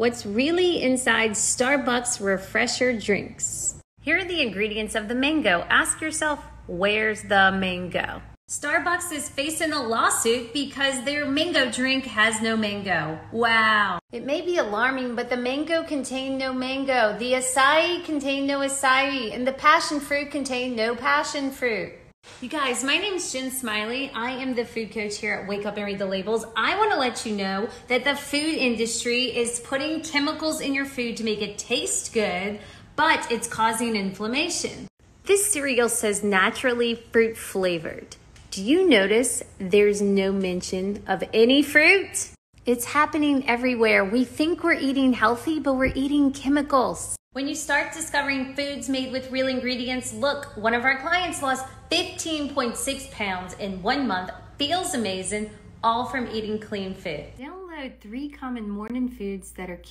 What's really inside Starbucks refresher drinks? Here are the ingredients of the mango. Ask yourself, where's the mango? Starbucks is facing a lawsuit because their mango drink has no mango. Wow. It may be alarming, but the mango contained no mango. The acai contained no acai, and the passion fruit contained no passion fruit. You guys, my name is Jen Smiley. I am the food coach here at Wake Up and Read the Labels. I want to let you know that the food industry is putting chemicals in your food to make it taste good, but it's causing inflammation. This cereal says naturally fruit flavored. Do you notice there's no mention of any fruit? It's happening everywhere. We think we're eating healthy, but we're eating chemicals. When you start discovering foods made with real ingredients, look, one of our clients lost 15.6 pounds in one month. Feels amazing, all from eating clean food. Download three common morning foods that are killing.